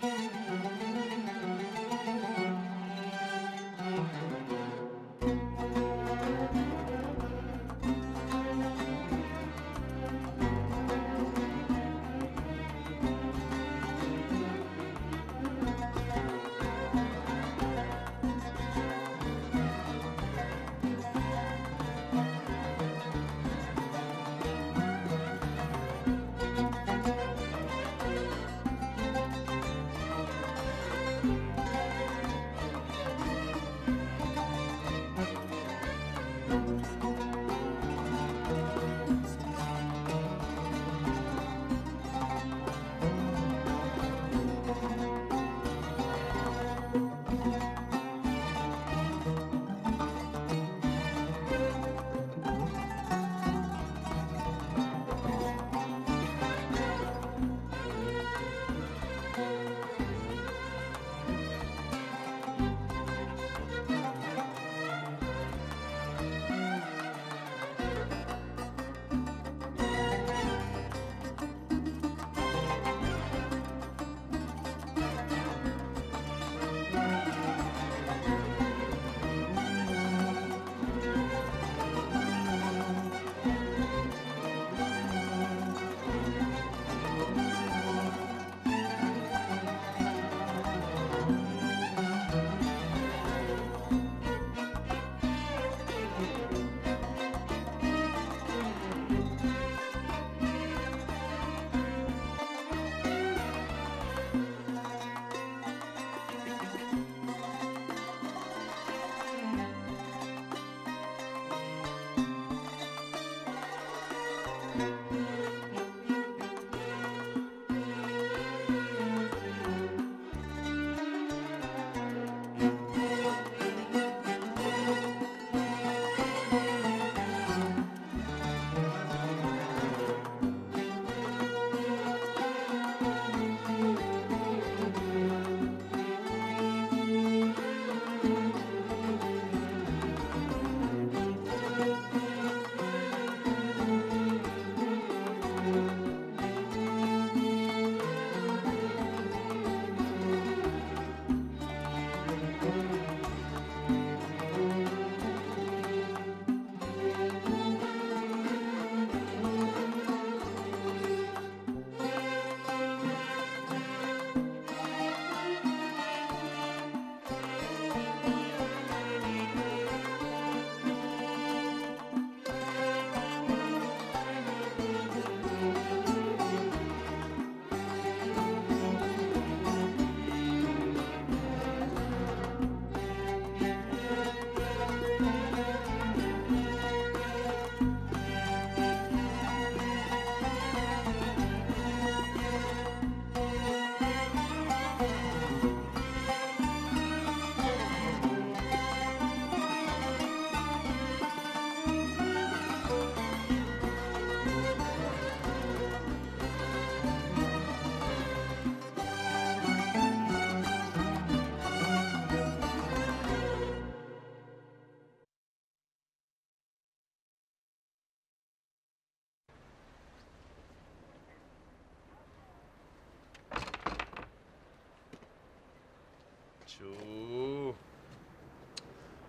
شو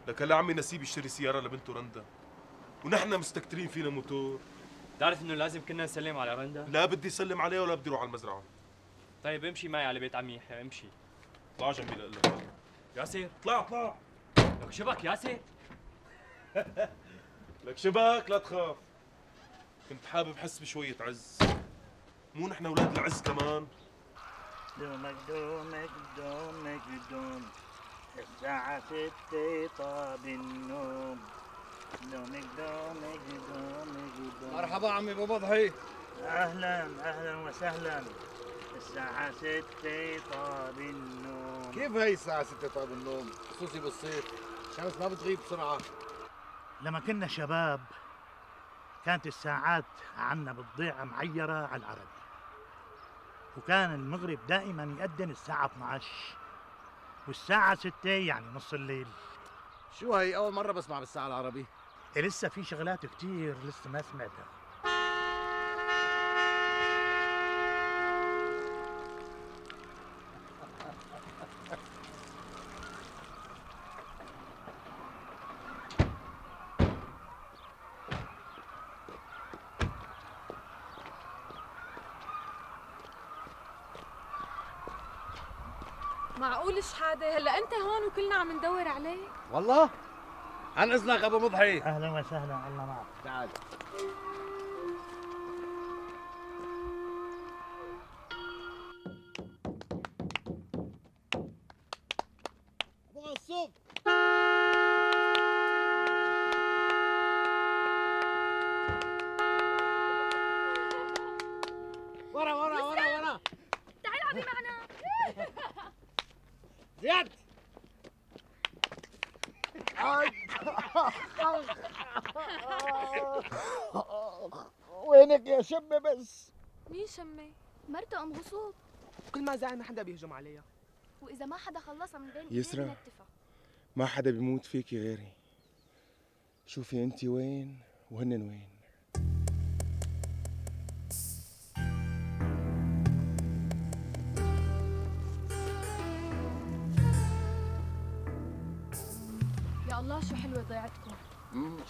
لك هلا عمي نسيب يشتري سيارة لبنته رندا. ونحن مستكترين فينا موتور. بتعرف إنه لازم كنا نسلم على رندا؟ لا بدي سلم عليها ولا بدي أروح على المزرعة. طيب امشي معي على بيت عمي يحيى امشي. طلع جنبي لأقول لك ياسر اطلع اطلع. لك شبك ياسر. لك شباك لا تخاف. كنت حابب حس بشوية عز. مو نحن أولاد العز كمان. دومك دومك دومك دوم الساعة ستة طاب النوم. دومك دومك دومك دوم مرحبا عمي ابو بضحي أهلا أهلا وسهلا. الساعة ستة طاب النوم. كيف هي الساعة 6 طاب النوم؟ خصوصي بالصيف. الشمس ما بتغيب بسرعة. لما كنا شباب كانت الساعات عنا بتضيع معيرة على العربي. وكان المغرب دائما يأذن الساعة 12 والساعة 6 يعني نص الليل. شو هي؟ أول مرة بسمع بالساعة العربي إيه لسه في شغلات كتير لسه ما سمعتها معقول شحاده هلا انت هون وكلنا عم ندور عليك؟ والله. عن اذنك أبو مضحي؟ أهلا وسهلا. الله معك. تعال. مرته ام غصوب كل ما زعل ما حدا بيهجم عليها وإذا ما حدا خلصها من بين يسرا. ما حدا بيموت فيكي غيري. شوفي انت وين وهن وين. يا الله شو حلوة ضيعتكم؟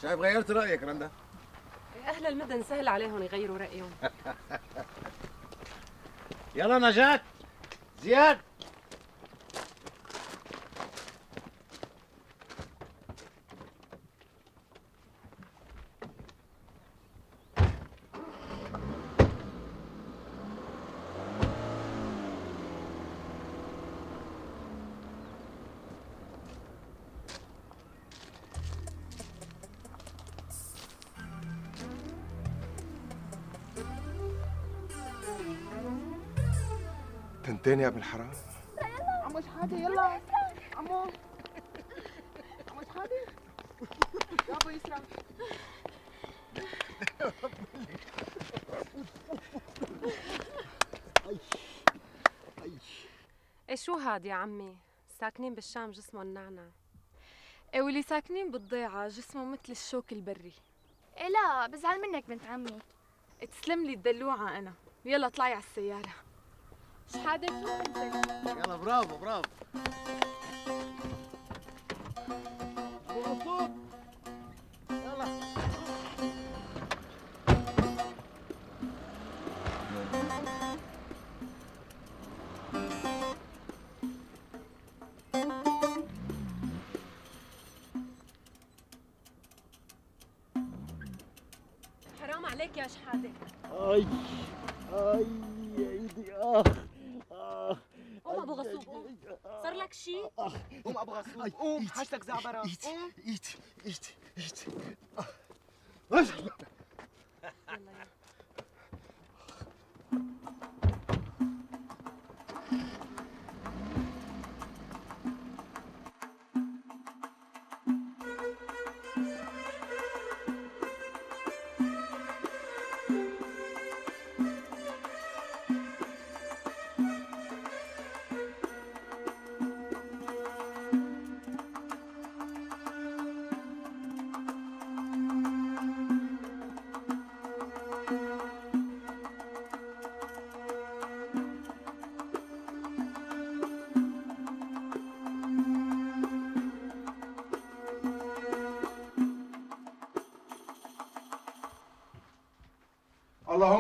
شايف غيرت رأيك رندا؟ أهل المدن سهل عليهم يغيروا رأيهم. يلا نجاة تنتين يا ابن الحرام. عمو شحاده يلا. عمو عمو شحاده يا أبو يسرا إيه شو هاد يا عمي؟ ساكنين بالشام جسمه النعنع إيه واللي ساكنين بالضيعة جسمه مثل الشوك البري. إيه لا بزعل منك بنت عمي. تسلم لي الدلوعة أنا. يلا اطلعي على السيارة. انت يلا برافو برافو. غصوب يلا. حرام عليك يا شحاده أي أي يا ايدي آه آه. قوم أبو غصوب قوم صار لك شيء قوم أبو غصوب قوم حاجتك زعبرة. قوم ايدي ايدي ايدي يلا يلا.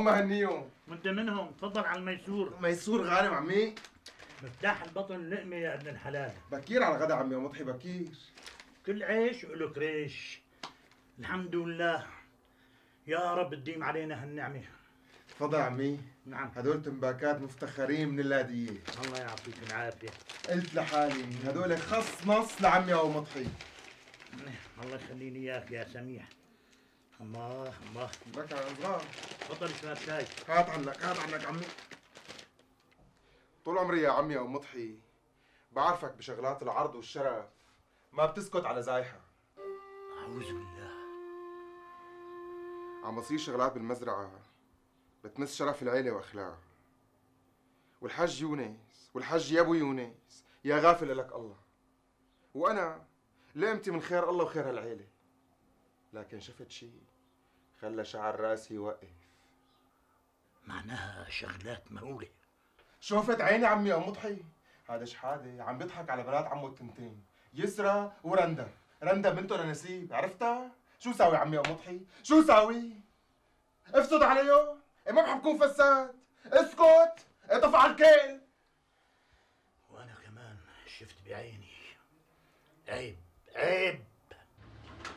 اللهم هنيهم. وانت منهم. تفضل على الميسور. ميسور غانم عمي. مفتاح البطن لقمه يا ابن الحلال. بكير على الغدا عمي ومضحي بكير. كل عيش وله كريش. الحمد لله. يا رب تديم علينا هالنعمة. تفضل عمي. نعم. هدول تنباكات مفتخرين من اللادية الله يعطيك العافية. قلت لحالي هدول خص نص لعمي مضحي. الله يخليني إياك يا سميح. الله الله. لك على صغار شباب شاي هات عنك هات عنك عمي. طول عمري يا عمي أو مضحي بعرفك بشغلات العرض والشرف ما بتسكت على زايحة. أعوذ بالله. عم بصير شغلات بالمزرعة بتمس شرف العيلة وأخلاقها والحج يونس والحج يا أبو يونس يا غافل لك الله. وأنا لقمتي من خير الله وخير هالعيلة. لكن شفت شي خلى شعر راسي يوقف. معناها شغلات مهولة. شوفت عيني عمي أم مضحي. هذا شحادة عم بيضحك على بنات عمه التنتين. يسرى ورندا رندا بنته لنسيب. عرفتها؟ شو ساوي عمي أم مضحي؟ شو ساوي؟ افسد عليه إيه ما بحبكم فساد. اسكت. اطفى على الكيل. وأنا كمان شفت بعيني. عيب عيب.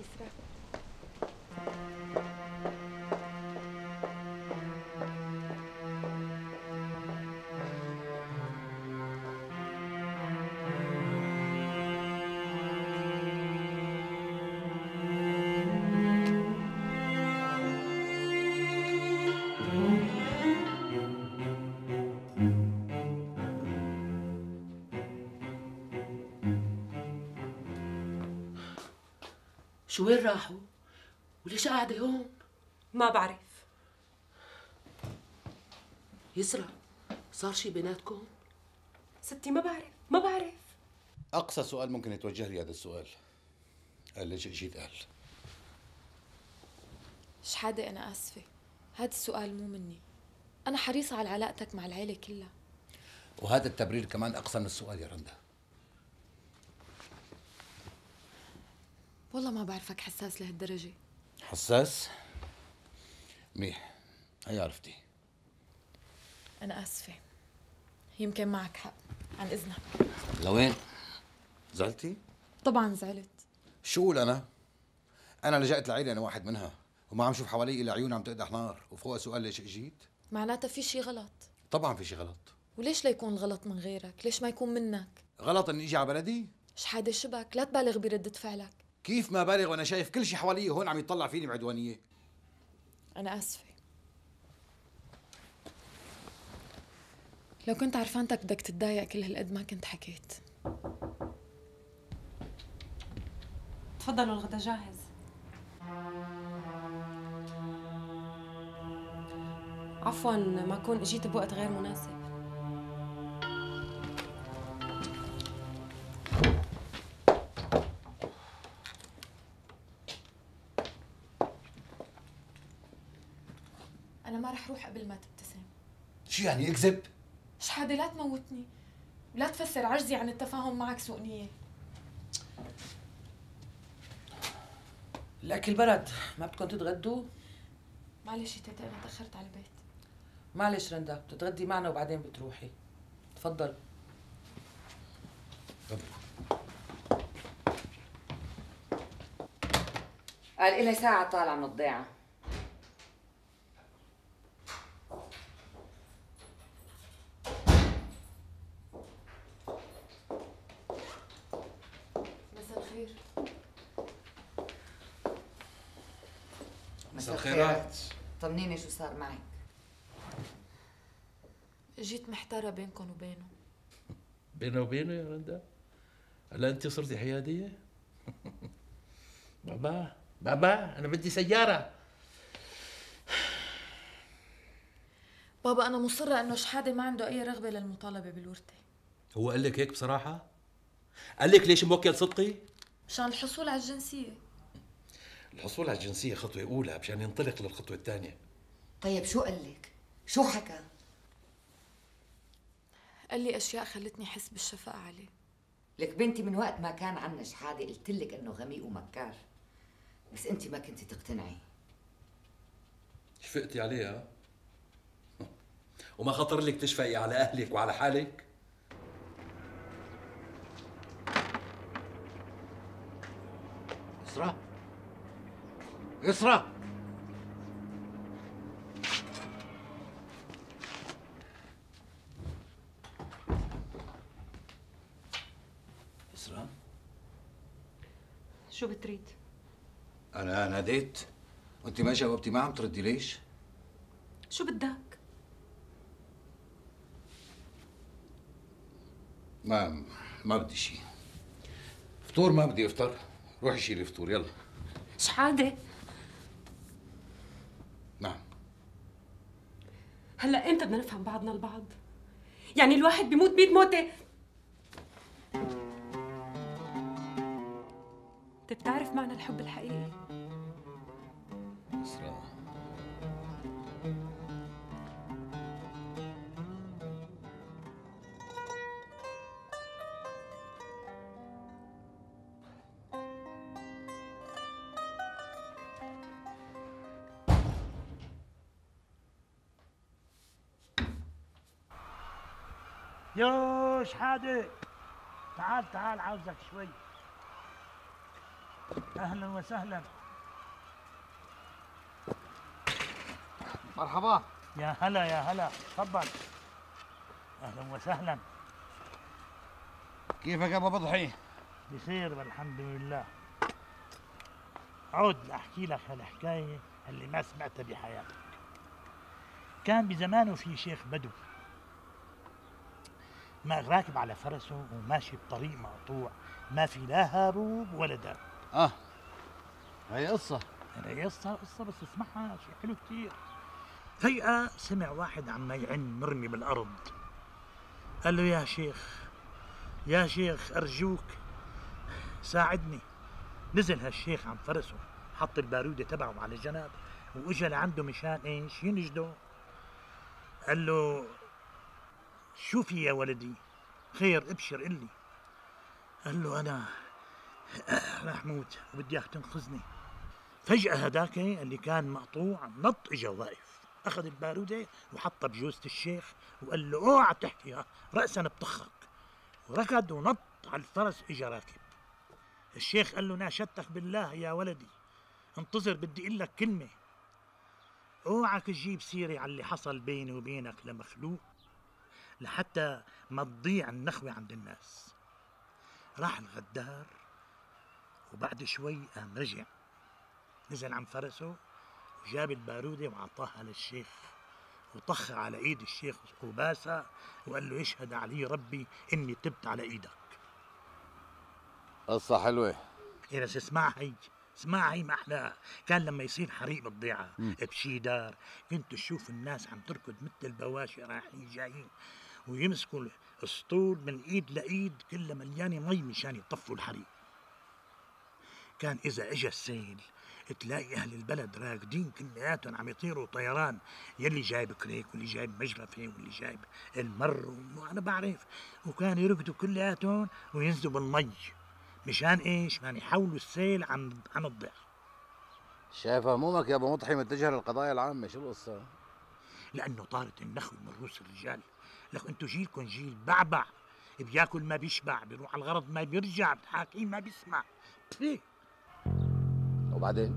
عن اذنك يسرا شو وين راحوا؟ وليش قاعدة هون؟ ما بعرف. يسرى صار شي بيناتكم؟ ستي ما بعرف ما بعرف. أقصى سؤال ممكن يتوجه لي هذا السؤال. قال ليش اجيت قال شحادة أنا آسفة؟ هذا السؤال مو مني. أنا حريصة على علاقتك مع العيلة كلها. وهذا التبرير كمان أقصى من السؤال يا رندا. والله ما بعرفك حساس لهالدرجة. حساس؟ منيح هي عرفتي. أنا آسفة. يمكن معك حق عن إذنك. لوين؟ زعلتي؟ طبعا زعلت. شو قول أنا؟ أنا لجأت لعيلة أنا واحد منها. وما عم شوف حوالي إلا عيون عم تقدح نار. وفوقها سؤال ليش إجيت؟ معناتها في شي غلط. طبعا في شي غلط. وليش ليكون الغلط من غيرك؟ ليش ما يكون منك؟ غلط إني إجي على بلدي؟ شحادة شبك لا تبالغ بردة فعلك. كيف ما بالغ وأنا شايف كل شي حوالي هون عم يطلع فيني بعدوانية؟ أنا آسفة. لو كنت عرفانتك بدك تتضايق كل هالقد ما كنت حكيت. تفضلوا الغدا جاهز. عفوا ما كون إجيت بوقت غير مناسب. قبل ما تبتسم. شو يعني اكذب؟ شحادة لا تموتني. ولا تفسر عجزي عن التفاهم معك سوء نية. الأكل برد ما بدكم تتغدوا؟ معلش يا تيتا أنا تأخرت على البيت. معلش رندا بتتغدي معنا وبعدين بتروحي. تفضل. قال إلي ساعة طالعة من الضيعة مساء الخير مساء الخيرات. طمنيني شو صار معك جيت محتارة بينكم وبينه. بينه وبينه يا رندا؟ هلا انت صرتي حيادية؟ بابا بابا أنا بدي سيارة. بابا أنا مصرة إنه شحادة ما عنده أي رغبة للمطالبة بالورثة. هو قال لك هيك بصراحة؟ قال لك ليش موكل صدقي؟ مشان الحصول على الجنسية. الحصول على الجنسية خطوة أولى مشان ينطلق للخطوة الثانية. طيب شو قال لك؟ شو حكى؟ قال لي أشياء خلتني أحس بالشفقة عليه. لك بنتي من وقت ما كان عنا شحادة قلت لك إنه غميق ومكار. بس انت ما كنتي تقتنعي. شفقتي عليها؟ وما خطر لك تشفقي على أهلك وعلى حالك؟ يسرى يسرى يسرى شو بتريد؟ أنا ناديت وأنت ما جاوبتي ما عم تردي ليش؟ شو بدك؟ ما ما بدي شيء فطور ما بدي إفطر. روحي شيلي فطور يلا. شحاده نعم. هلأ إمتى بدنا نفهم بعضنا البعض؟ يعني الواحد بيموت بيد موتة انت بتعرف معنى الحب الحقيقي؟ اسراء يو شحاده تعال تعال عاوزك شوي. أهلا وسهلا. مرحبا. يا هلا يا هلا. تفضل. أهلا وسهلا. كيفك أبو بضحي؟ بخير والحمد لله. عود لاحكي لك هالحكايه اللي ما سمعتها بحياتك. كان بزمانه في شيخ بدو. ما راكب على فرسه وماشي بطريق مقطوع. ما في لا هاروب ولا داب آه. هي قصة. هي قصة قصة بس اسمعها شيء حلو كثير فجأة سمع واحد عم يعن مرمي بالأرض. قال له يا شيخ يا شيخ أرجوك ساعدني. نزل هالشيخ عن فرسه حط البارودة تبعه على جنب وإجا لعنده مشان إيش؟ ينجده. قال له شو في يا ولدي؟ خير ابشر قل لي قال له أنا راح موت وبدي اياك تنقذني فجأة هداك اللي كان مقطوع نط إجا واقف. أخذ البارودة وحطها بجوزة الشيخ وقال له أوعى تحكيها رأسا بطخك. وركض ونط على الفرس إجا راكب. الشيخ قال له ناشدتك بالله يا ولدي. انتظر بدي إقول لك كلمة. أوعك تجيب سيرة على اللي حصل بيني وبينك لمخلوق لحتى ما تضيع النخوة عند الناس. راح الغدار وبعد شوي قام رجع. نزل عن فرسه وجاب البارودة وعطاها للشيخ وطخ على إيد الشيخ وباسها وقال له يشهد علي ربي إني تبت على إيدك. قصة حلوة. إيه بس اسمع هي اسمع هي ما احلاها كان لما يصير حريق بالضيعة بشي دار كنت تشوف الناس عم تركض مثل البواشي رايحين جايين ويمسكوا السطول من إيد لإيد كلها مليانة مي مشان يطفوا الحريق. كان إذا اجى السيل تلاقي أهل البلد راكضين كلياتهم عم يطيروا طيران يلي جايب كريك واللي جايب مجرفه واللي جايب المر وأنا بعرف. وكان يركضوا كلياتهم وينزلوا بالمي. مشان إيش؟ مشان يحولوا السيل عن عن الضيعه شايف همومك يا أبو مضحي متجه للقضايا العامة. شو القصة؟ لأنه طارت النخوه من رؤوس الرجال. لك أنتوا جيلكم جيل بعبع. بياكل ما بيشبع بيروح على الغرض ما بيرجع حاكين ما بيسمع. فيه وبعدين؟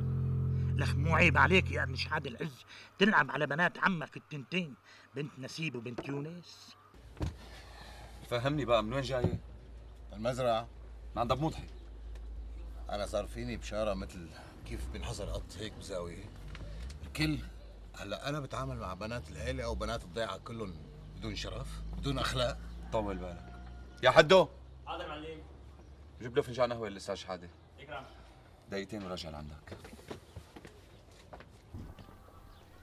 لك مو عيب عليك يا ابن شحاد العز تلعب على بنات عمك التنتين. بنت نسيب وبنت يونس. فهمني بقى من وين جاي؟ المزرعة من عند أبو مضحي أنا صار فيني بشارة مثل كيف بنحضر قط هيك بزاوية. الكل هلأ أنا بتعامل مع بنات العيلة أو بنات الضيعة كلهم بدون شرف بدون أخلاق. طول بالك. يا حدو. حاضر معلم. جيب له فنجان قهوة للاستاذ شحاده اكرم دقيقتين وراجع لعندك.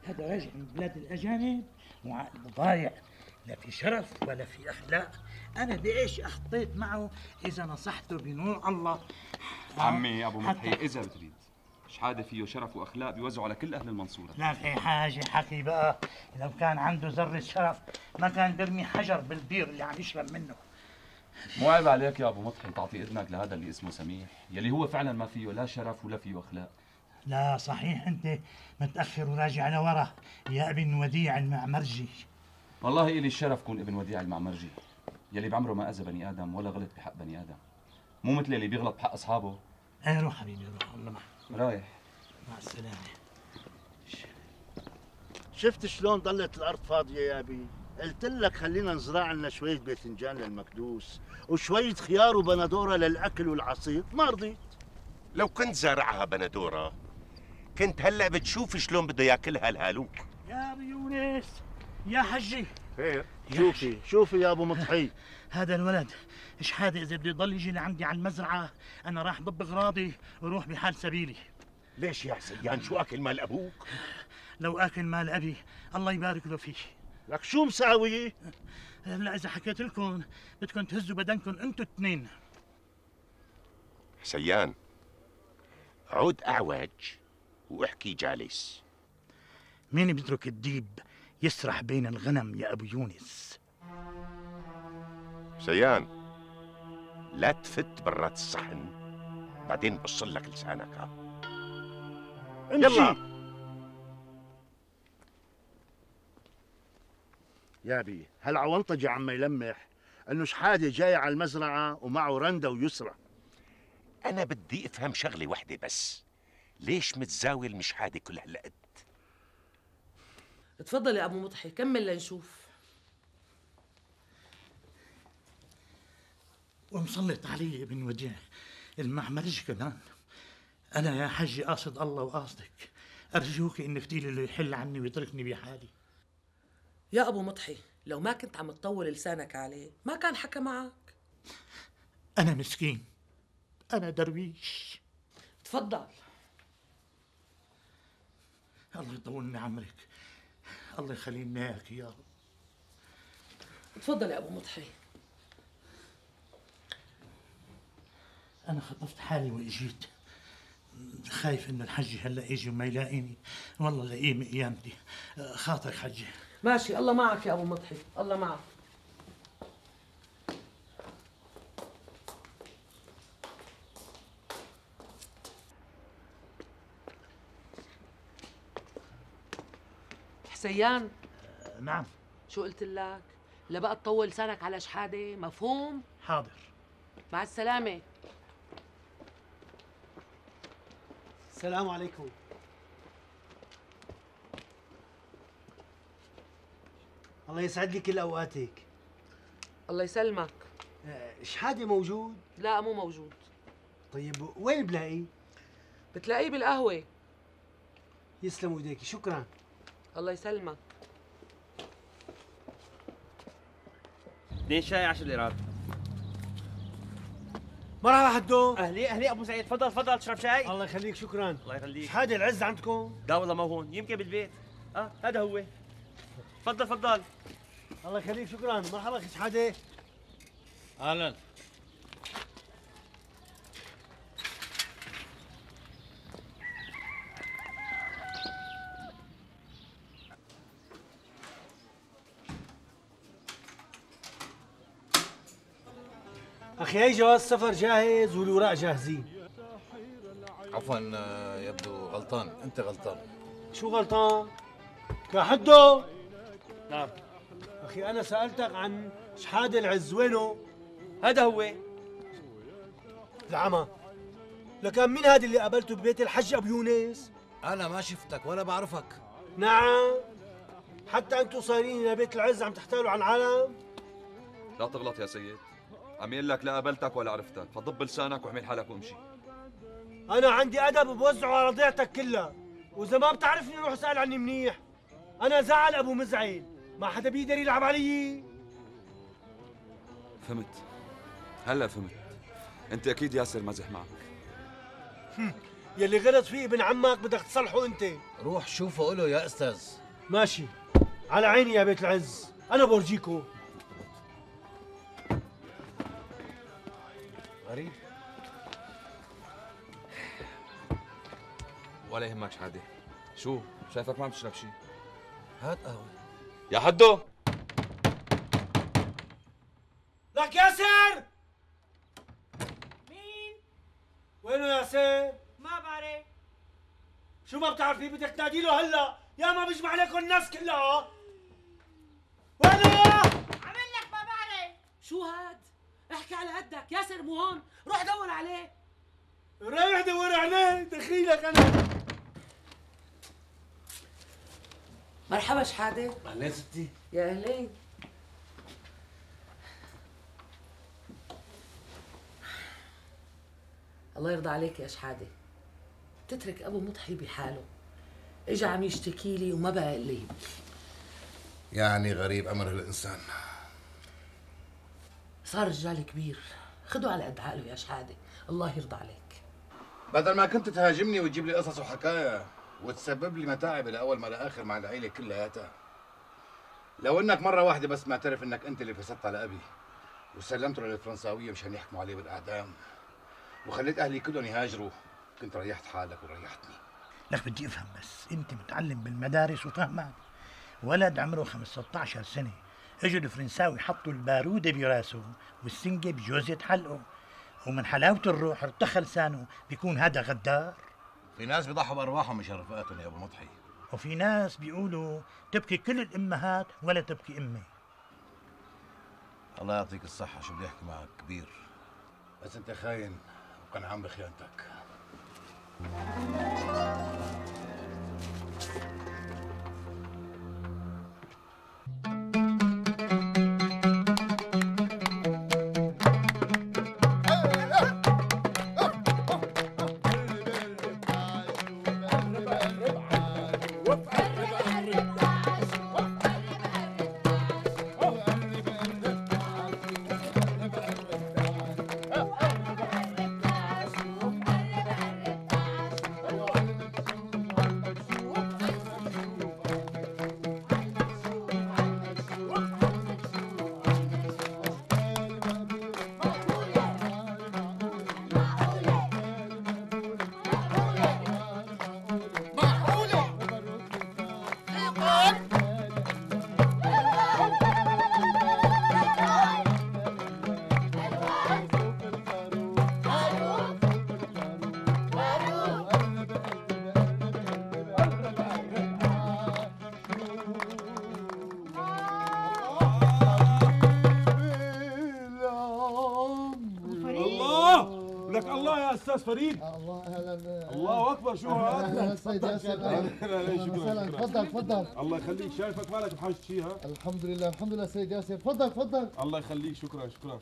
هذا راجع من بلاد الأجانب وعقل ضايع لا في شرف ولا في أخلاق. أنا بايش اخطيت معه إذا نصحته بنور الله؟ عمي أبو مضحي إذا بتريد. شحاده فيه شرف وأخلاق بيوزعوا على كل أهل المنصورة. لا في حاجة حكي بقى. لو كان عنده ذرة شرف ما كان بيرمي حجر بالبير اللي عم يشرب منه. مو عيب عليك يا أبو مضحي تعطي إذنك لهذا اللي اسمه سميح يلي هو فعلا ما فيه لا شرف ولا فيه أخلاق. لا صحيح أنت متأخر وراجع لورا. يا ابن وديع المعمرجي والله إلي الشرف كون ابن وديع المعمرجي يلي بعمره ما أذى بني آدم ولا غلط بحق بني آدم. مو مثل اللي بيغلط بحق أصحابه. إيه روح حبيبي روح. الله معك. رايح. مع السلامة. شفت شلون ضلت الأرض فاضية يا أبي؟ قلت لك خلينا نزرع لنا شوية باذنجان للمكدوس وشوية خيار وبندورة للأكل والعصير. ما رضيت. لو كنت زارعها بندورة كنت هلأ بتشوف شلون بده ياكلها الهالوك. يا أبو يونس يا حجي. خير. شوفي شوفي يا أبو مضحي هذا الولد شحاده إذا بده يضل يجي لعندي على المزرعة؟ أنا راح ضب أغراضي وأروح بحال سبيلي. ليش يا سيان؟ شو أكل مال أبوك؟ لو أكل مال أبي الله يبارك له فيه. لك شو مساوي؟ هلا إذا حكيت لكم بدكم تهزوا بدنكم أنتوا الاثنين سيان عود أعوج واحكي جالس. مين بيترك الديب يسرح بين الغنم يا أبو يونس؟ سيان لا تفت برات الصحن بعدين بصل لك لسانك. ها يلا يا بي هالعونطج يا عم يلمح إنه شحادة جاي على المزرعة ومعه رندا ويسرى؟ أنا بدي أفهم شغلة واحدة بس. ليش متزاول مش حادي كل هالقد تفضل يا أبو مضحي كمل لنشوف. ومسلط علي ابن وجيه المعمرج كمان أنا يا حجي قاصد الله وقاصدك. أرجوك ان فتيلي اللي يحل عني ويتركني بحالي. يا أبو مضحي لو ما كنت عم تطول لسانك عليه ما كان حكى معك. أنا مسكين. أنا درويش. تفضل. الله يطول لي عمرك. الله يخلي لنا اياك يا رب. تفضل يا أبو مضحي أنا خطفت حالي وإجيت. خايف إنه الحجي هلأ يجي وما يلاقيني. والله لاقيه قيامتي خاطرك حجي ماشي الله معك يا أبو مضحي الله معك. حسيان. نعم. شو قلت لك؟ لا بقى تطول لسانك على شحاده مفهوم؟ حاضر. مع السلامة. السلام عليكم. الله يسعد لي كل اوقاتك الله يسلمك. آه، شحادة موجود؟ لا مو موجود. طيب وين بلاقيه بتلاقيه بالقهوة. يسلم ايديك شكرا. الله يسلمك. اثنين شاي 10 ليرات. مرحبا حدو أهلي أهلي أبو سعيد. تفضل تفضل تشرب شاي. الله يخليك شكرا. الله يخليك. شحادة العز عندكم؟ لا والله ما هون يمكن بالبيت. آه هذا هو. تفضل تفضل. الله يخليك شكرا. مرحبا أخي شحاده أهلا. أخي هي جواز سفر جاهز والاوراق جاهزين. عفوا آه، يبدو غلطان. أنت غلطان. شو غلطان؟ كحدو نعم. أخي أنا سألتك عن شحاده العز وينه هذا هو. العمى لكان مين هذا اللي قابلته ببيت الحج أبو يونس؟ أنا ما شفتك ولا بعرفك. نعم. حتى أنتم صايرين إلى بيت العز عم تحتالوا عن العالم لا تغلط يا سيد. عم يقول لك لا قابلتك ولا عرفتك. فضب لسانك واحمل حالك وامشي. أنا عندي أدب بوزعه على ضيعتك كلها. وإذا ما بتعرفني روح اسأل عني منيح. أنا زعل أبو مزعل. ما حدا بيقدر يلعب علي. فهمت. هلا فهمت. انت أكيد ياسر مزح معك. يلي غلط فيه ابن عمك بدك تصلحه انت. روح شوفه له يا أستاذ. ماشي. على عيني يا بيت العز. أنا بورجيكو. غريب. ولا يهمك شحاده شو؟ شايفك ما عم تشرب شيء هات قهوة. يا حدو. لك ياسر مين؟ وينه ياسر ما بعرف. شو ما بتعرفي بدك تنادي له هلا؟ يا ما بيجمع عليكم الناس كلها. وينه؟ عمل لك ما بعرف. شو هاد؟ احكي على قدك. ياسر مو هون. روح دور عليه. رايح دور عليه. دخيلك أنا. مرحبا شحاده. اهلين ستي يا أهلين. الله يرضى عليك يا شحاده. تترك أبو مضحي بحاله. إجا عم يشتكي لي وما بقى لي. يعني غريب أمر الإنسان. صار رجال كبير. خدوا على قد عقله يا شحاده. الله يرضى عليك. بدل ما كنت تهاجمني وتجيب لي قصص وحكايا وتسبب لي متاعب لاول ما لاخر مع العيلة كلياتها. لو إنك مرة واحدة بس معترف إنك أنت اللي فسدت على أبي وسلمته للفرنساوية مشان يحكموا عليه بالأعدام وخليت أهلي كلهم يهاجروا كنت ريحت حالك وريحتني. لك بدي أفهم بس أنت متعلم بالمدارس وفهمان ولد عمره 15 سنة. إجوا الفرنساوي حطوا البارودة براسه والسنجة بجوزة حلقه ومن حلاوة الروح ارتخى لسانه بيكون هذا غدار. في ناس بيضحوا بأرواحهم مشان رفقاتهم يا أبو مضحي. وفي ناس بيقولوا تبكي كل الأمهات ولا تبكي أمي. الله يعطيك الصحة شو بدي أحكي معك؟ كبير. بس أنت خاين وقنعان بخيانتك. أستاذ فريد. الله أهلا الله أكبر شو هذا؟ أهلا سيد ياسر شكراً. تفضل تفضل. الله يخليك. شايفك مالك بحاجة شيء ها؟ الحمد لله الحمد لله سيد ياسر. تفضل تفضل. الله يخليك شكرا شكرا.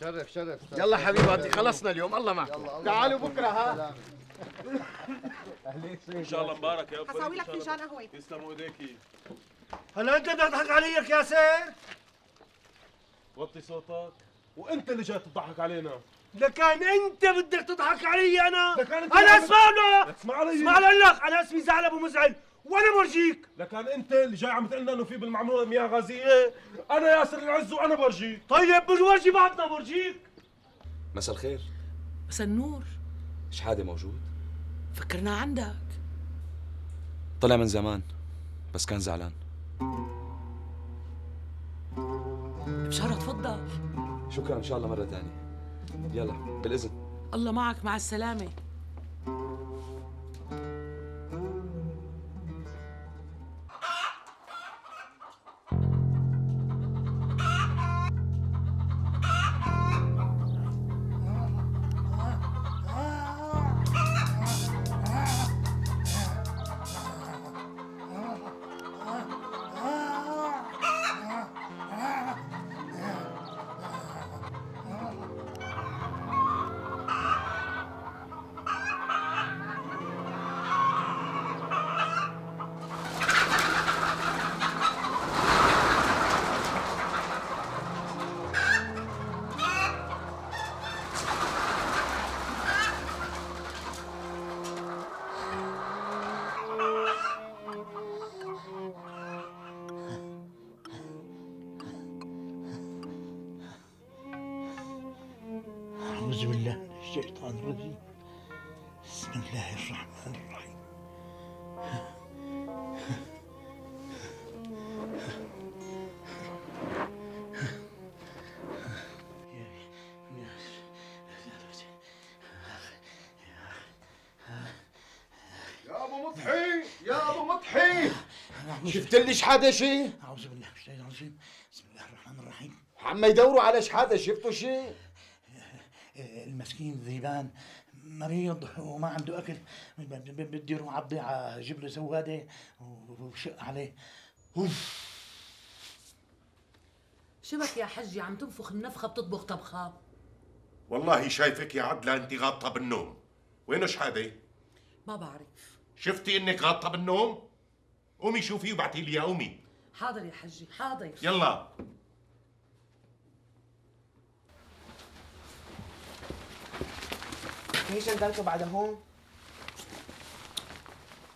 شرف شرف. يلا حبيباتي خلصنا اليوم. الله معك تعالوا بكرة ها؟ إن شاء الله مبارك يا فريد حساوي لك إن شاء الله. فنجان قهوة. يسلموا ايديكي هلا أنت بتضحك عليك يا سير؟ وطي صوتك. وأنت اللي جاي تضحك علينا. لكان أنت بدك تضحك علي أنا. أنا أسمع له اسمع علي اسمع لك. أنا اسمي زعل أبو مزعل. وأنا برجيك. لكان أنت اللي جاي عم تقول لنا إنه في بالمعمورة مياه غازية أنا ياسر العز وأنا برجيك. طيب بنورجي بعضنا برجيك. مساء الخير. مساء النور. شحاده موجود؟ فكرنا عندك. طلع من زمان بس كان زعلان. بشارة تفضل. شكرا إن شاء الله مرة ثانية يلا بالإذن. الله معك مع السلامة. أعوذ بالله من الشيطان الرجيم. بسم الله الرحمن الرحيم. يا أبو مضحي يا أبو مضحي شفت لي شحاده شيء؟ أعوذ بالله من الشيطان الرجيم. بسم الله الرحمن الرحيم. عم يدوروا على شحاده شفتوا شيء؟ ذيبان مريض وما عنده أكل بدي أروح على الضيعه أجيب له زواده وشق عليه. أوف. شبك يا حجي؟ عم تنفخ النفخة بتطبخ طبخة. والله شايفك يا عدلة أنت غاطة بالنوم. وينه شحادة؟ ما بعرف. شفتي إنك غاطة بالنوم؟ قومي شوفي وبعتي لي يا قومي. حاضر يا حجي حاضر. يلا. هي شنطته بعد هون.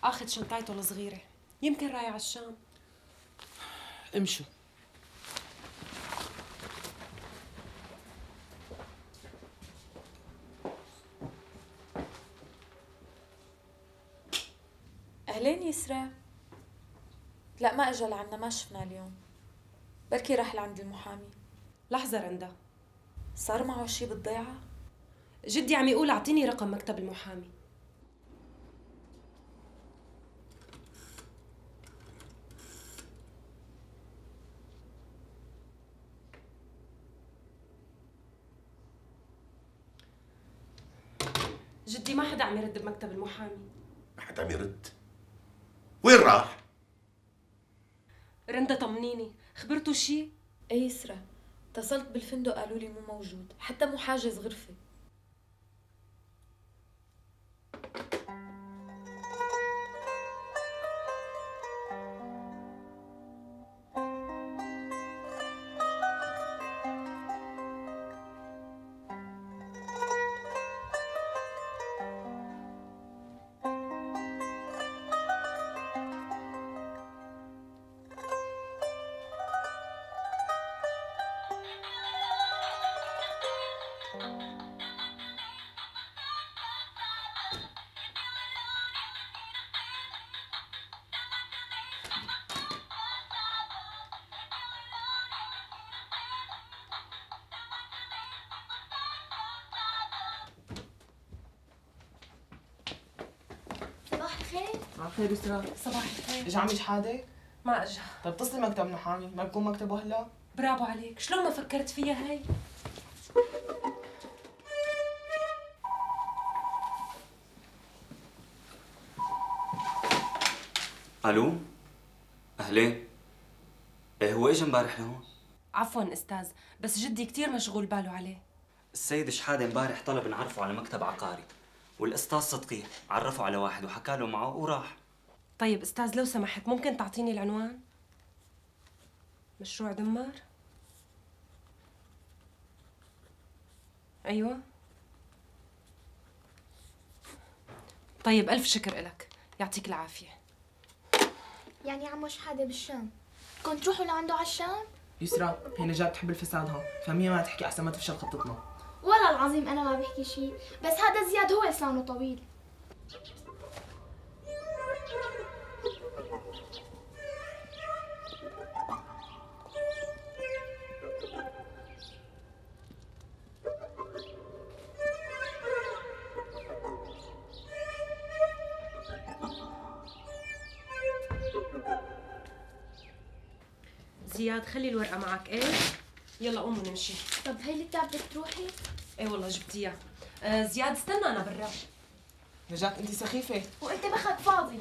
آخذ شنطايته الصغيرة. يمكن رايح على الشام. امشوا. أهلين يسرا لا ما اجى لعنا ما شفنا اليوم. بركي راح لعند المحامي. لحظة رندا. صار معه شي بالضيعة؟ جدي عم يقول اعطيني رقم مكتب المحامي. جدي ما حدا عم يرد بمكتب المحامي. ما حدا عم يرد. وين راح؟ رندا طمنيني. خبرته شي؟ إيه يسرا اتصلت بالفندق قالوا لي مو موجود حتى مو حاجز غرفة. صباح الخير يسرا صباح الخير. اجى عمي شحاده؟ ما اجى طيب اتصلي مكتب محامي ما بكون مكتبه هلا؟ برافو عليك. شلون ما فكرت فيها هي؟ ألو؟ أهلين. إيه هو اجى امبارح لهون؟ عفوا أستاذ بس جدي كتير مشغول باله عليه. السيد شحادة امبارح طلب نعرفه على مكتب عقاري والأستاذ صدقي عرفه على واحد وحكى له معه وراح. طيب أستاذ لو سمحت ممكن تعطيني العنوان؟ مشروع دمار؟ أيوه. طيب ألف شكر لك. يعطيك العافية. يعني عمو شحادة بالشام. كنت تروحوا لعنده على الشام؟ يسرا هي نجاة بتحب الفساد هون فهميها ما تحكي أحسن ما تفشل خطتنا. والله العظيم أنا ما بحكي شيء بس هذا زياد هو لسانه طويل. زياد خلي الورقة معك. إيه؟ يلا قوموا نمشي. طب هي اللي بتعرفي تروحي إيه والله جبتيها آه زياد استنى أنا برا. نجاة انت سخيفة. وأنت بخك فاضي.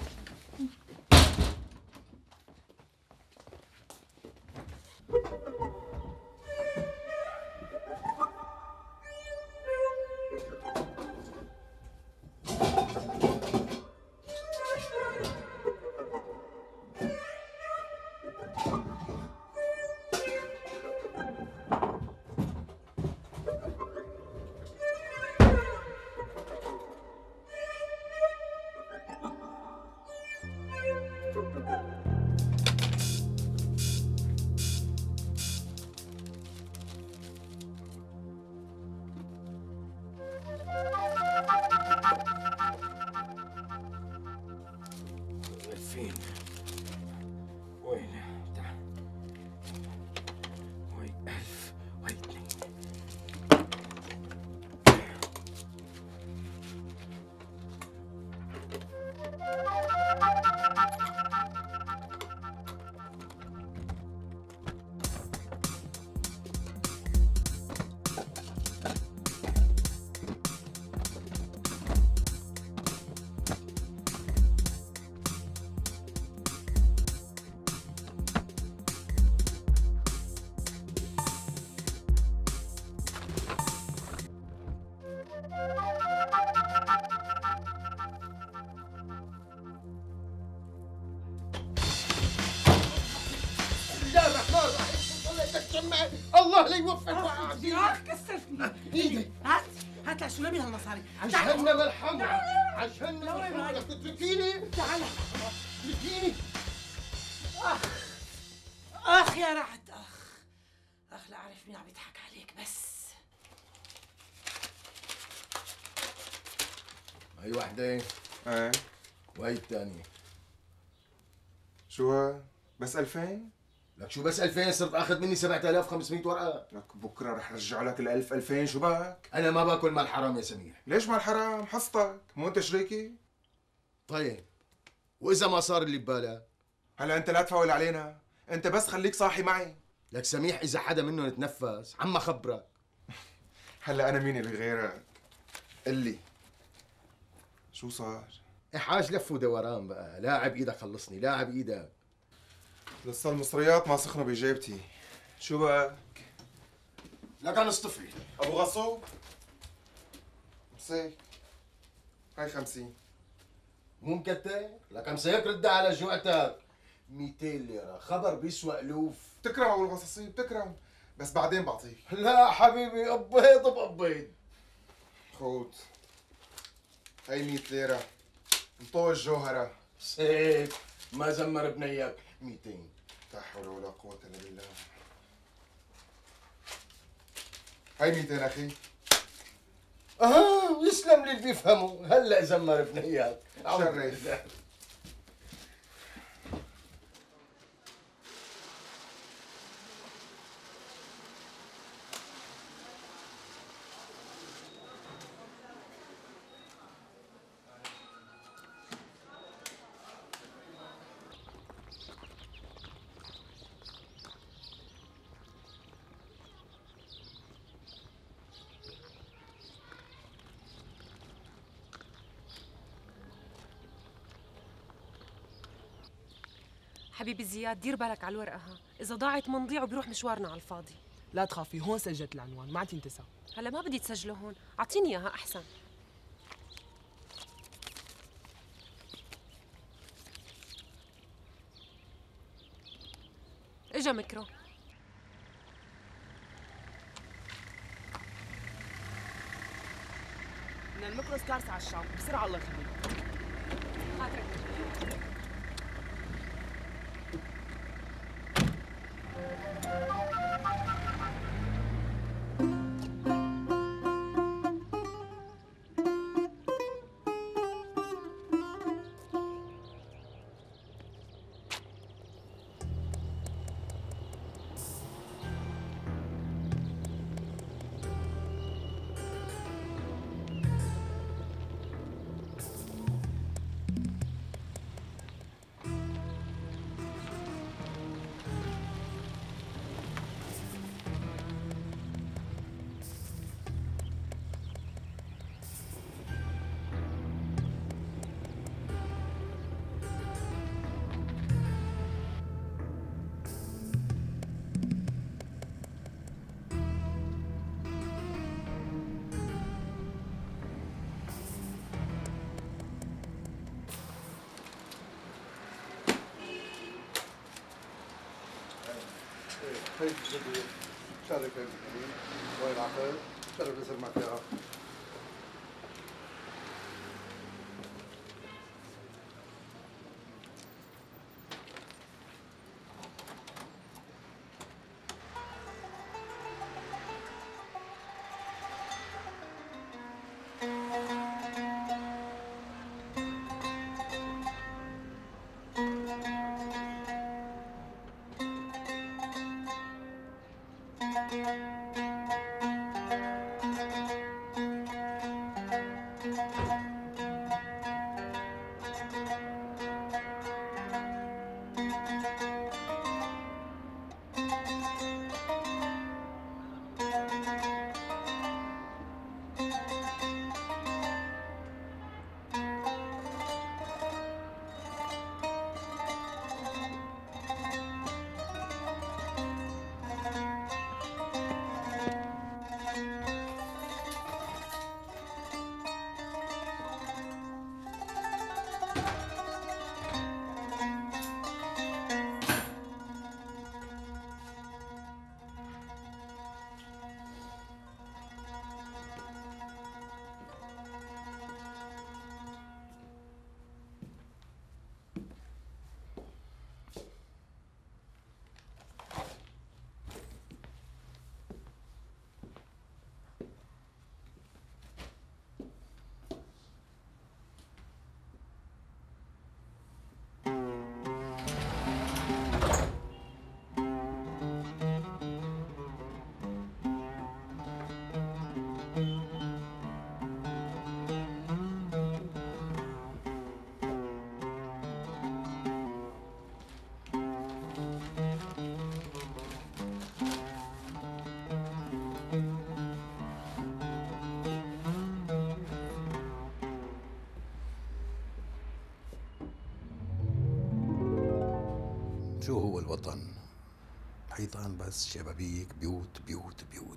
بس 2000 لك شو بس 2000 صرت آخذ مني 7500 ورقة. لك بكرة رح رجع لك ال 1000 2000 شو بك؟ أنا ما باكل مال حرام يا سميح ليش مال حرام؟ حصتك مو أنت شريكي؟ طيب. وإذا ما صار اللي ببالك هلا أنت لا تفاول علينا. أنت بس خليك صاحي معي. لك سميح إذا حدا منهم تنفس عم خبرك. هلا أنا مين اللي غيرك؟ قل لي شو صار؟ حاج لف ودوران بقى. لاعب إيدك خلصني لاعب إيدك. لسه المصريات ما سخنوا بجيبتي شو بك؟ لك أنا اصطفلي أبو غصو؟ مسيك هاي خمسين. مو مكتر لك مسيك رد على جوعتك 200 ليرة. خبر بيسوى ألوف. بتكرم أبو الغصاصين بتكرم بس بعدين بعطيك. لا حبيبي قبيض بقبيض خود هاي 100 ليرة. مطوع الجوهرة. سيف ما زمر بنيك. 200 لا حول ولا قوة إلا بالله. هاي 200 أخي. آه يسلم لي اللي بيفهموا. هلا زمر بنيك شرف. زياد دير بالك على الورقة ها. إذا ضاعت منضيع وبيروح مشوارنا على الفاضي. لا تخافي هون سجلت العنوان ما تنتسى هلا ما بدي تسجله هون. أعطيني إياها أحسن. إجا ميكرو. من الميكروس كارثة على الشام بسرعة الله يخليك. خاطرك. هي شارك وين العقل شرف يصير معك شو هو الوطن؟ حيطان بس شبابيك بيوت بيوت بيوت.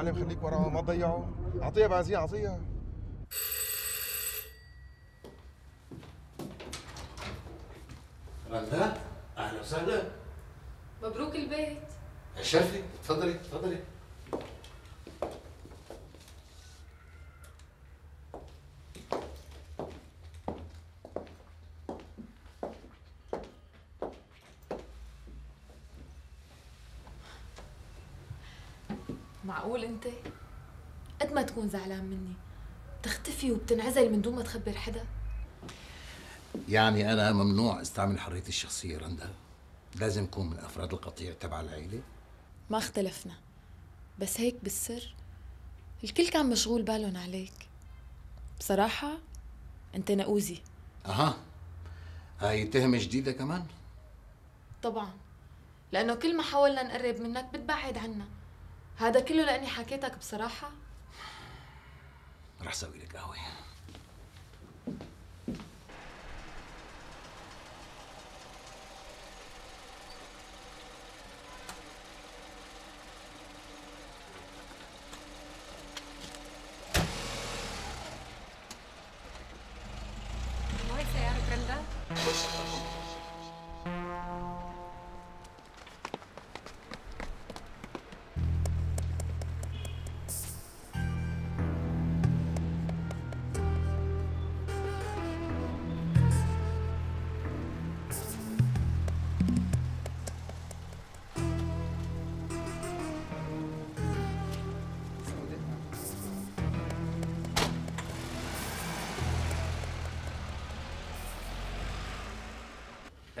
معلم خليك وراه ما تضيعه. اعطيها بنزين اعطيها رندا أهلا وسهلا. مبروك البيت. شرفي. انت قد ما تكون زعلان مني. تختفي وبتنعزل من دون ما تخبر حدا؟ يعني أنا ممنوع أستعمل حريتي الشخصية رندا. لازم أكون من أفراد القطيع تبع العيلة. ما اختلفنا. بس هيك بالسر الكل كان مشغول بالهم عليك. بصراحة أنت نقوزي أها. هاي تهمة جديدة كمان؟ طبعا. لأنه كل ما حاولنا نقرب منك بتبعد عنا. هذا كله لأني حكيتك بصراحة؟ رح سوي لك قهوة.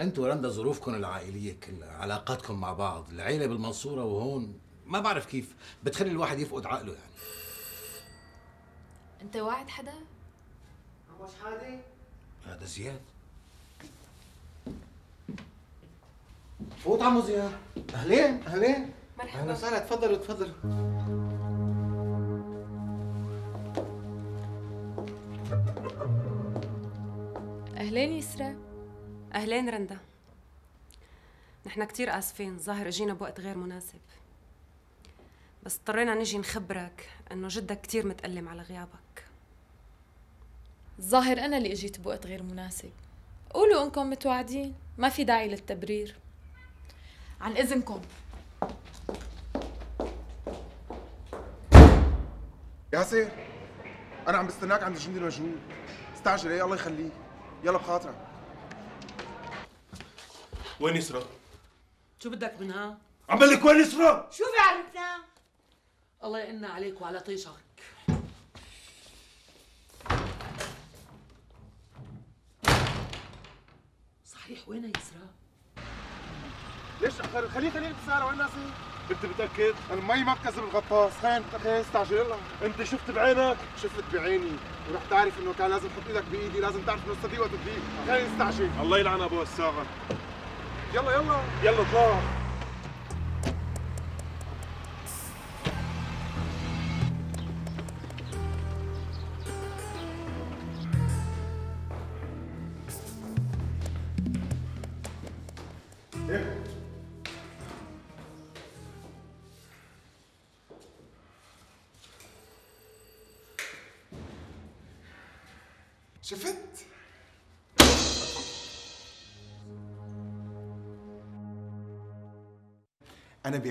أنتوا رندا ظروفكم العائلية كلها علاقاتكم مع بعض العيلة بالمنصورة وهون ما بعرف كيف بتخلي الواحد يفقد عقله يعني. أنت واعد حدا؟ عمو شحاده هذا زياد. فوت عمو زياد. أهلين أهلين. مرحبا. أهلا وسهلا. تفضلوا تفضلوا. أهلين يسرا. أهلين رندا. نحن كتير آسفين. ظاهر إجينا بوقت غير مناسب. بس اضطرينا نجي نخبرك إنه جدك كتير متألم على غيابك. الظاهر أنا اللي إجيت بوقت غير مناسب. قولوا إنكم متوعدين. ما في داعي للتبرير. عن إذنكم. ياسر أنا عم بستناك عند الجندي المجهول. استعجل إيه الله يخليك يلا بخاطرك. وين يسرى؟ شو بدك منها؟ عم لك وين يسرى؟ شو بعرفنا؟ الله يئنا عليك وعلى طيشك صحيح وين يسرى؟ ليش أخر؟ خليه خليه بالسياره وين ناسي انت متاكد المي ما بكذب الغطاس. خين خين استعجل يلا. أنت شفت بعينك؟ شفت بعيني. ورح تعرف إنه كان لازم تحط إيدك بإيدي لازم تعرف إنه الصديق وقت الضيق خلينا نستعجل الله يلعن أبو الساغه يلا يلا يلا اطلع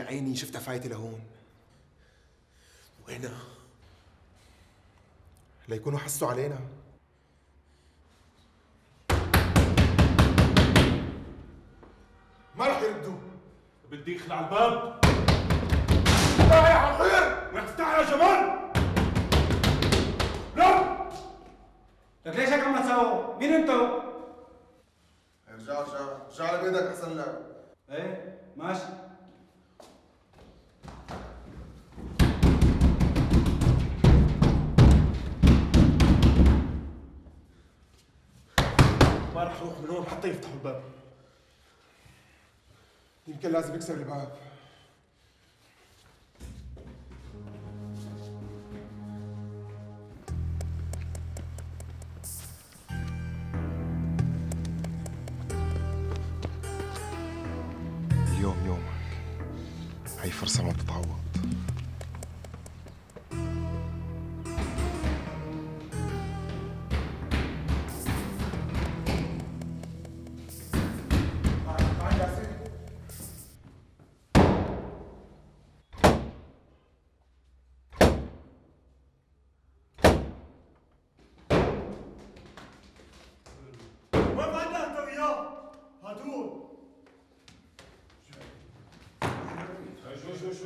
أنا بعيني شفتها فايته لهون وينها ليكونوا حسوا علينا. ما رح يردوا. بدي يخلع الباب. لا يا حقير رح تفتح يا جمال. لا. لك ليش هيك عم تسووا؟ مين انتو؟ ارجع ارجع ارجع على بيتك أحسن لك. إيه؟ ماشي. ما رح روح من هون حتى يفتحوا الباب. يمكن لازم يكسر الباب.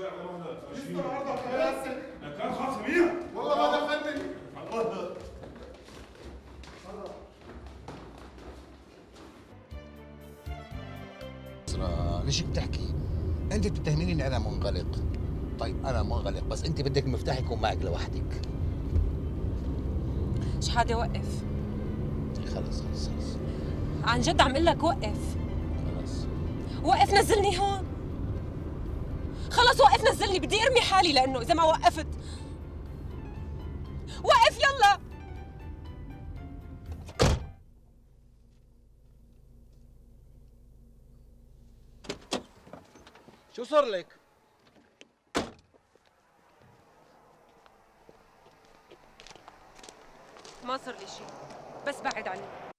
على كان والله ما ليش بتحكي؟ أنت بتتهميني اني أنا منغلق. طيب أنا منغلق بس أنت بدك المفتاح يكون معك لوحدك. شحاده وقف خلص خلص خلص. عن جد عم أقول لك وقف. خلص. وقف نزلني هون. خلص وقف نزلني. بدي ارمي حالي لأنه إذا ما وقفت. وقف يلا. شو صار لك؟ ما صار لي شيء بس بعد عني.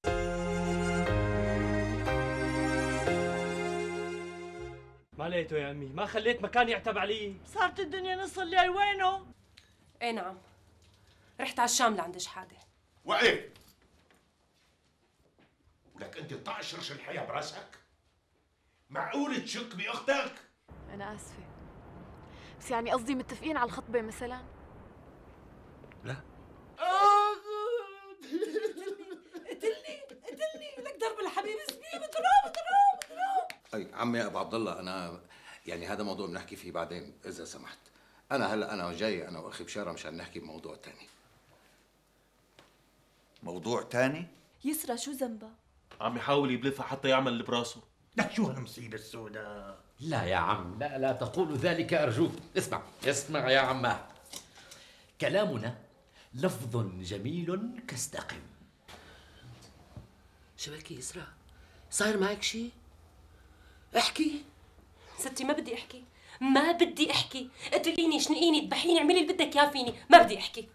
ما لقيته يا أمي ما خليت مكان يعتب علي. صارت الدنيا نص الليل وينه؟ إيه نعم. رحت على الشام لعند شحادة. وقف لك أنت طاشرش الحياة براسك؟ معقول تشك بأختك؟ أنا آسفة. بس يعني قصدي متفقين على الخطبة مثلا؟ لا. أي عمي أبو عبد الله أنا يعني هذا موضوع بنحكي فيه بعدين إذا سمحت. أنا هلأ أنا جاي أنا وأخي بشارة مشان نحكي بموضوع تاني. موضوع تاني؟ يسرى شو ذنبها؟ عم يحاول يبلفها حتى يعمل اللي براسه. لك شو هالمصيبة السوداء؟ لا يا عم لا لا تقول ذلك أرجوك. اسمع اسمع يا عماه كلامنا لفظ جميل كاستقم. شو بك يا إسراء؟ صاير معك شيء؟ احكي. ستي ما بدي احكي. ما بدي احكي. قتليني شنقيني ذبحيني اعملي اللي بدك اياه فيني. ما بدي احكي.